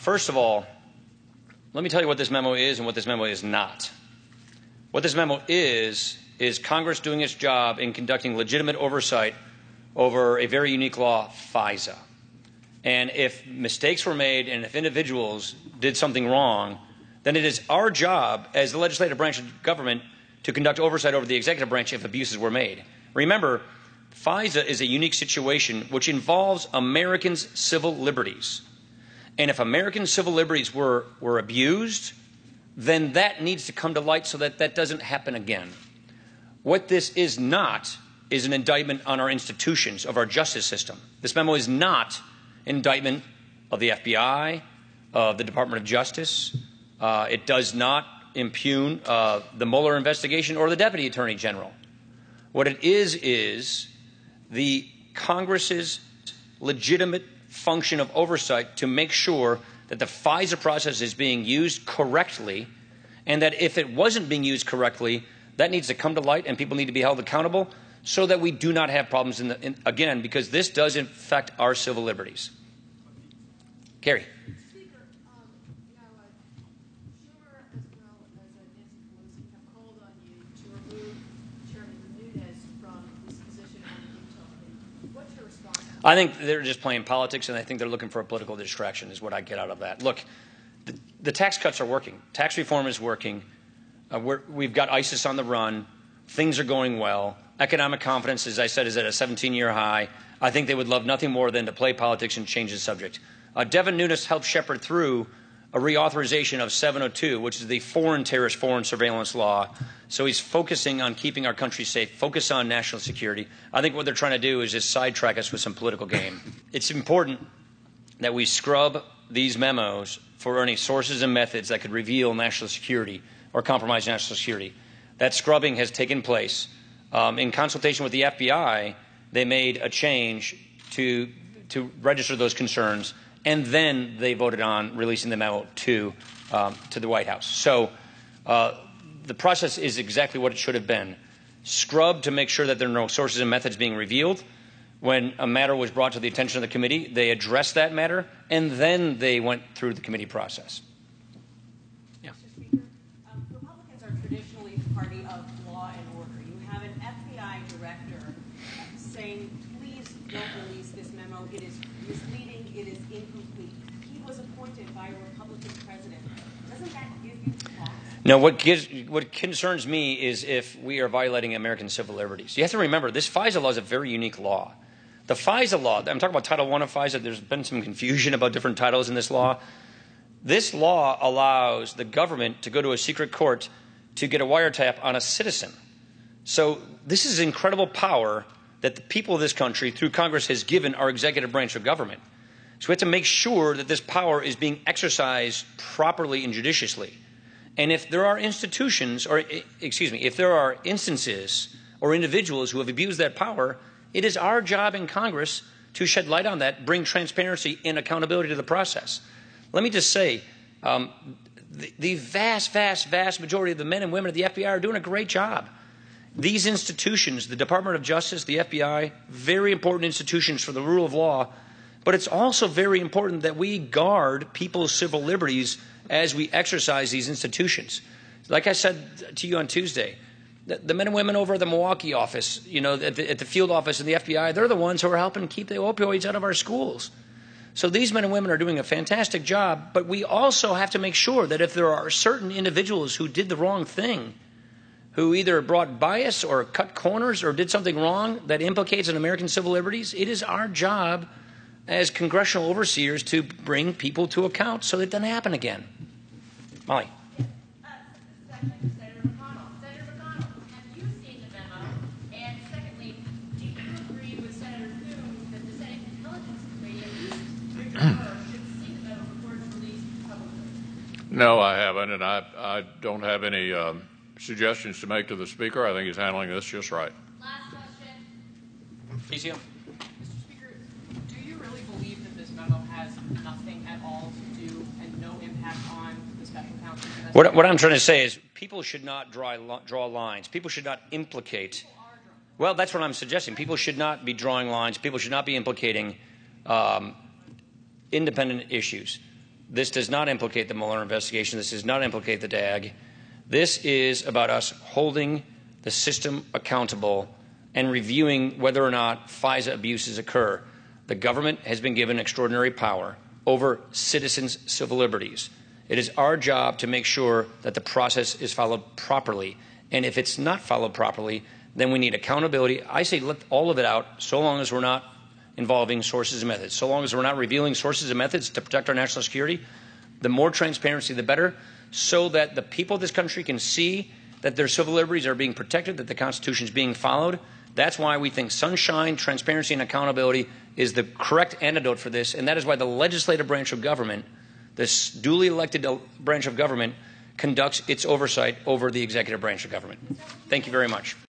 First of all, let me tell you what this memo is and what this memo is not. What this memo is, is Congress doing its job in conducting legitimate oversight over a very unique law, FISA. And if mistakes were made and if individuals did something wrong, then it is our job as the legislative branch of government to conduct oversight over the executive branch if abuses were made. Remember, FISA is a unique situation which involves Americans' civil liberties. And if American civil liberties were, were abused, then that needs to come to light so that that doesn't happen again. What this is not is an indictment on our institutions of our justice system. This memo is not an indictment of the FBI, of the Department of Justice. Uh, it does not impugn uh, the Mueller investigation or the Deputy Attorney General. What it is is the Congress's legitimate function of oversight to make sure that the FISA process is being used correctly, and that if it wasn't being used correctly, that needs to come to light and people need to be held accountable so that we do not have problems in the, in, again, because this does affect our civil liberties. Carrie. I think they're just playing politics, and I think they're looking for a political distraction, is what I get out of that. Look, the, the tax cuts are working. Tax reform is working. Uh, we have got ISIS on the run. Things are going well. Economic confidence, as I said, is at a 17 year high. I think they would love nothing more than to play politics and change the subject. Uh, Devin Nunes helped shepherd through a reauthorization of 702, which is the foreign terrorist foreign surveillance law. So he's focusing on keeping our country safe, focus on national security. I think what they're trying to do is just sidetrack us with some political game. It's important that we scrub these memos for any sources and methods that could reveal national security or compromise national security. That scrubbing has taken place. Um, in consultation with the FBI, they made a change to, to register those concerns and then they voted on releasing the memo to, um, to the White House. So uh, the process is exactly what it should have been. Scrub to make sure that there are no sources and methods being revealed. When a matter was brought to the attention of the committee, they addressed that matter, and then they went through the committee process. Yeah. Um, Republicans are traditionally the party of law and order. You have an FBI director saying, please don't release this memo. It is misleading. It is incomplete. He was appointed by a Republican president. Doesn't that give you pause? No, what, gives, what concerns me is if we are violating American civil liberties. You have to remember, this FISA law is a very unique law. The FISA law, I'm talking about Title I of FISA, there's been some confusion about different titles in this law. This law allows the government to go to a secret court to get a wiretap on a citizen. So this is incredible power that the people of this country, through Congress, has given our executive branch of government. So we have to make sure that this power is being exercised properly and judiciously. And if there are institutions, or excuse me, if there are instances or individuals who have abused that power, it is our job in Congress to shed light on that, bring transparency and accountability to the process. Let me just say, um, the, the vast, vast, vast majority of the men and women of the FBI are doing a great job. These institutions, the Department of Justice, the FBI, very important institutions for the rule of law, but it's also very important that we guard people's civil liberties as we exercise these institutions. Like I said to you on Tuesday, the, men and women over at the Milwaukee office, you know, at the, at the field office in the FBI, they're the ones who are helping keep the opioids out of our schools. So these men and women are doing a fantastic job, but we also have to make sure that if there are certain individuals who did the wrong thing, who either brought bias or cut corners or did something wrong that implicates an American civil liberties, it is our job as congressional overseers to bring people to account so that it doesn't happen again. Molly. No, I haven't, and I, I don't have any um, suggestions to make to the Speaker. I think he's handling this just right. Last question. Mr. has nothing at all to do and no impact on the special counsel? What, what I'm trying to say is people should not draw, draw lines. People should not implicate. Well, that's what I'm suggesting. People should not be drawing lines. People should not be implicating um, independent issues. This does not implicate the Mueller investigation. This does not implicate the DAG. This is about us holding the system accountable and reviewing whether or not FISA abuses occur. The government has been given extraordinary power over citizens' civil liberties. It is our job to make sure that the process is followed properly. And if it's not followed properly, then we need accountability. I say let all of it out so long as we're not involving sources and methods. So long as we're not revealing sources and methods to protect our national security, the more transparency, the better, so that the people of this country can see that their civil liberties are being protected, that the Constitution is being followed. That's why we think sunshine, transparency, and accountability is the correct antidote for this. And that is why the legislative branch of government, this duly elected uh, branch of government, conducts its oversight over the executive branch of government. Thank you very much.